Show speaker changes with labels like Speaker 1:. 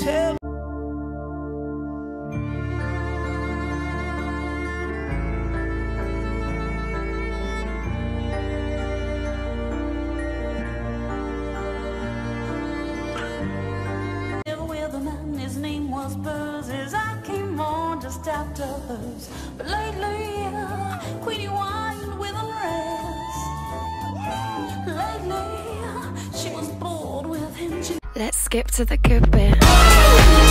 Speaker 1: tell
Speaker 2: his name was Buzz. As I came on just after. But lately, Queenie
Speaker 3: Let's skip to the good bit.